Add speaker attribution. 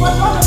Speaker 1: What?